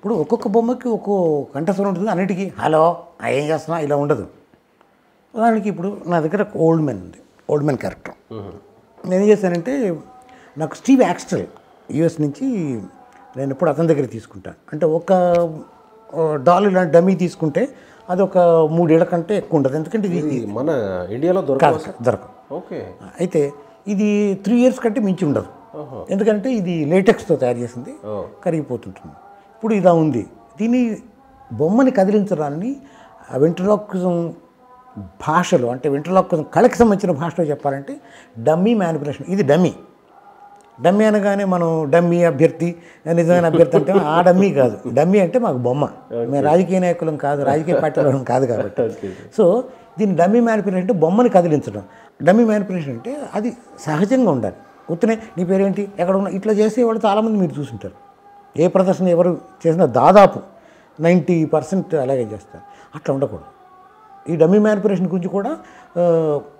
ఇప్పుడు ఒక్కొక్క బొమ్మకి ఒక్కో కంఠస్వరం ఉంటుంది అన్నిటికీ హలో ఏం చేస్తున్నా? ఇలా ఉండదు. దానికి ఇప్పుడు నా దగ్గర ఓల్డ్ మ్యాన్ ఉంది ఓల్డ్ మ్యాన్ క్యారెక్టర్ నేను ఏం చేశానంటే నాకు స్టీవ్ యాక్స్టల్ యూఎస్ నుంచి నేను ఎప్పుడు అతని దగ్గర తీసుకుంటాను అంటే ఒక డాల్ ఇలాంటి డమ్మీ తీసుకుంటే అది ఒక మూడేళ్ళ కంటే ఎక్కువ ఉండదు. ఎందుకంటే ఇది మన ఇండియాలో దొరకదు కాదు దొరకదు. ఓకే. అయితే ఇది త్రీ ఇయర్స్ కంటే మించి ఉండదు. ఎందుకంటే ఇది లేటెక్స్తో తయారు చేసింది. కరిగిపోతుంటుంది. ఇప్పుడు ఇలా ఉంది. దీని బొమ్మని కదిలించడాన్ని వెంట్రలాక్విజం భాషలో అంటే వెంట్రలాక్విజం కళకి సంబంధించిన భాషలో చెప్పాలంటే డమ్మీ మ్యానిపులేషన్ ఇది డమ్మీ. డమ్మీ అనగానే మనం డమ్మీ అభ్యర్థి నిజమైన అభ్యర్థి అంటే ఆ డమ్మీ కాదు. డమ్మీ అంటే మాకు బొమ్మ. మేము రాజకీయ నాయకులం కాదు రాజకీయ పార్టీలం కాదు కాబట్టి. సో దీన్ని డమ్మీ మ్యానిపులేషన్ అంటే బొమ్మని కదిలించడం. డమ్మీ మ్యానిపులేషన్ అంటే అది సహజంగా ఉండాలి. ఉత్తనే నీ పేరేంటి? ఎక్కడ ఉన్నా ఇట్లా చేసేవాళ్ళు చాలామంది మీరు చూసుంటారు. ఏ ప్రదర్శన ఎవరు చేసినా దాదాపు నైంటీ పర్సెంట్ అలాగే చేస్తారు. అట్లా ఉండకూడదు. ఈ డమ్మీ మ్యానిపులేషన్ గురించి కూడా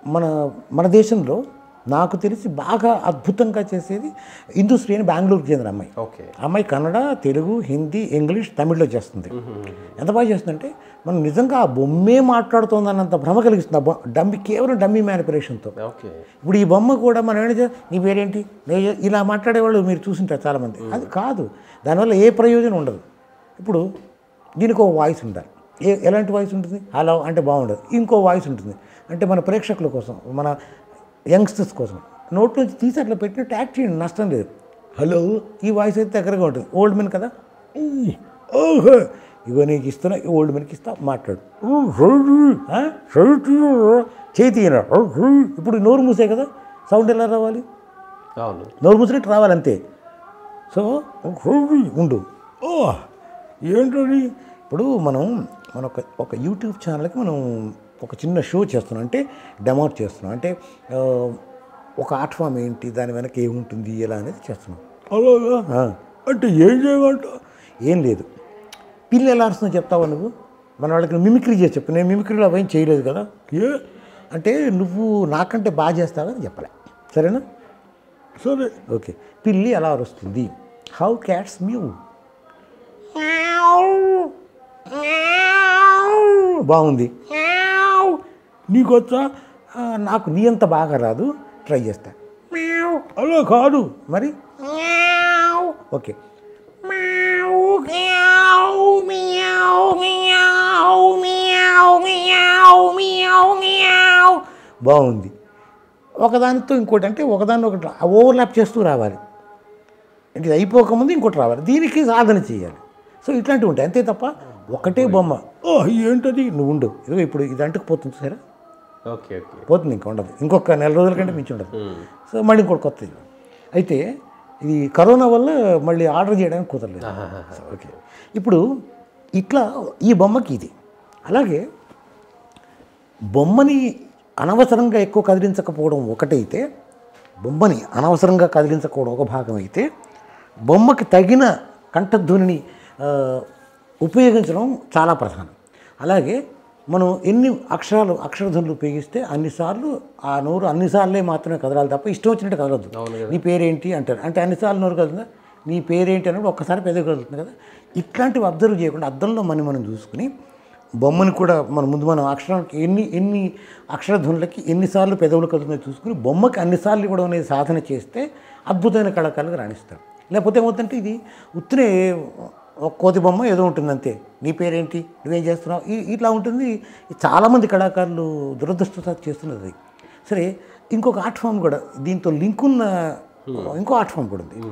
మన మన దేశంలో నాకు తెలిసి బాగా అద్భుతంగా చేసేది ఇందుశ్రీ అని బెంగళూరుకి చెందిన అమ్మాయి. ఓకే. అమ్మాయి కన్నడ తెలుగు హిందీ ఇంగ్లీష్ తమిళ్ళో చేస్తుంది. ఎంత బాగా చేస్తుందంటే మనం నిజంగా ఆ బొమ్మే మాట్లాడుతోందన్నంత భ్రమ కలిగిస్తుంది ఆ డమ్మీ కేవలం డమ్మీ మ్యానిపులేషన్తో ఓకే. ఇప్పుడు ఈ బొమ్మ కూడా మనం ఏంటి నీ పేరేంటి? ఇలా మాట్లాడేవాళ్ళు మీరు చూసింటారు చాలామంది. అది కాదు. దానివల్ల ఏ ప్రయోజనం ఉండదు. ఇప్పుడు దీనికి ఒక వాయిస్ ఉండాలి. ఏ ఎలాంటి వాయిస్ ఉంటుంది? హలో అంటే బాగుండదు. ఇంకో వాయిస్ ఉంటుంది. అంటే మన ప్రేక్షకుల కోసం మన యంగ్స్టర్స్ కోసం. నోట్ నుంచి తీసి అట్లా పెట్టినట్టు యాక్ట్ చేయండి నష్టం లేదు. హలో? ఈ వాయిస్ అయితే దగ్గరగా ఉంటుంది. ఓల్డ్ మెన్ కదా? ఓహో. ఇగో నీకు ఇస్తున్నా ఈ ఓల్డ్ మెన్కి ఇస్తా మాట్లాడు? చేతి. ఇప్పుడు నోరు మూసే కదా? సౌండ్ ఎలా రావాలి? అవును. నోరు మూసినట్టు రావాలి అంతే. సో ఉండు. ఓ ఏంటది? ఇప్పుడు మనం మన ఒక ఒక యూట్యూబ్ ఛానల్కి మనం ఒక చిన్న షో చేస్తున్నాం అంటే డెమోట్ చేస్తున్నాం అంటే ఒక ఆర్ట్ ఫామ్ ఏంటి దాని వెనక ఏముంటుంది ఎలా అనేది చేస్తున్నాం. అలాగా? అంటే ఏం చేయమంట? ఏం లేదు. పిల్లి ఎలా అరుస్తుందో చెప్తావా నువ్వు? మన వాళ్ళకి మిమిక్రీ చేసి చెప్పు. నేను మిమిక్రీలో అవేం చేయలేదు కదా. ఏ? అంటే నువ్వు నాకంటే బాగా చేస్తావని చెప్పలే. సరేనా? సరే. ఓకే. పిల్లి ఎలా అరుస్తుంది? హౌ క్యాట్స్ మ్యూ బాగుంది. నీకు వచ్చా? "ఆ, నాకు నీ అంత బాగా రాదు. ట్రై చేస్తా. అలా కాదు. మరి? ఓకే. బాగుంది. ఒకదానితో ఇంకోటి అంటే ఒకదాన్ని ఒకటి ఓవర్లాప్ చేస్తూ రావాలి. అంటే ఇది అయిపోకముందు ఇంకోటి రావాలి. దీనికి సాధన చేయాలి. సో ఇట్లాంటివి ఉంటాయి. అంతే తప్ప ఒకటే బొమ్మ. ఓ ఏంటది? నువ్వు ఉండు. ఇదిగో ఇప్పుడు ఇది అంటుకుపోతుంది సరే ఓకే ఓకే. పోతుంది ఇంకా ఉండదు. ఇంకొక నెల రోజుల కంటే మించి ఉండదు. సో మళ్ళీ ఇంకోటి కొత్తది అయితే ఇది కరోనా వల్ల మళ్ళీ ఆర్డర్ చేయడానికి కుదరలేదు. ఓకే. ఇప్పుడు ఇట్లా ఈ బొమ్మకి ఇది. అలాగే బొమ్మని అనవసరంగా ఎక్కువ కదిలించకపోవడం ఒకటైతే బొమ్మని అనవసరంగా కదిలించకపోవడం ఒక భాగం అయితే బొమ్మకి తగిన కంఠధ్వనిని ఉపయోగించడం చాలా ప్రధానం. అలాగే మనం ఎన్ని అక్షరాలు అక్షరధ్వనులు ఉపయోగిస్తే అన్నిసార్లు ఆ నోరు అన్నిసార్లే మాత్రమే కదలాలి తప్ప ఇష్టం వచ్చినట్టు కదలొద్దు నీ పేరేంటి అంటారు. అంటే అన్నిసార్లు నోరు కదులుతుందా? నీ పేరేంటి అన్నప్పుడు ఒక్కసారి పెద్ద కదులుతుంది కదా. ఇట్లాంటివి అబ్జర్వ్ చేయకుండా అద్దంలో మనం మనం చూసుకుని బొమ్మని కూడా మన ముందు మనం అక్షరానికి ఎన్ని ఎన్ని అక్షరధ్వనులకి ఎన్నిసార్లు పెదవులు కదులుతున్నాయో చూసుకుని బొమ్మకి అన్నిసార్లు ఇవ్వడం అనేది సాధన చేస్తే అద్భుతమైన కళాకారులుగా రాణిస్తారు. లేకపోతే ఏమవుతుందంటే ఇది ఉత్తినే ఒక కోతి బొమ్మ ఏదో ఉంటుంది అంతే నీ పేరేంటి? నువ్వేం చేస్తున్నావు? ఈ- ఇట్లా ఉంటుంది. చాలామంది కళాకారులు దురదృష్టవశాత్తు చేస్తున్నది అది. సరే ఇంకొక ఆర్ట్ ఫామ్ కూడా దీంతో లింక్ ఉన్న ఇంకో ఆర్ట్ ఫామ్ కూడా ఉంది.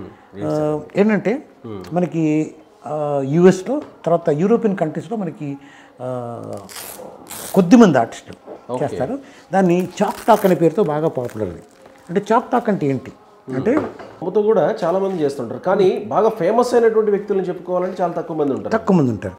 ఆ, ఏంటంటే మనకి యుఎస్లో తర్వాత యూరోపియన్ కంట్రీస్లో మనకి కొద్దిమంది ఆర్టిస్టులు చేస్తారు. దాన్ని చాక్ టాక్ అనే పేరుతో బాగా పాపులర్ అది. అంటే చాక్ టాక్ అంటే ఏంటి? అంటే బొమ్మతో కూడా చాలా మంది చేస్తుంటారు. కానీ బాగా ఫేమస్ అయినటువంటి వ్యక్తులను చెప్పుకోవాలంటే చాలా తక్కువ మంది ఉంటారు. తక్కువ మంది ఉంటారు.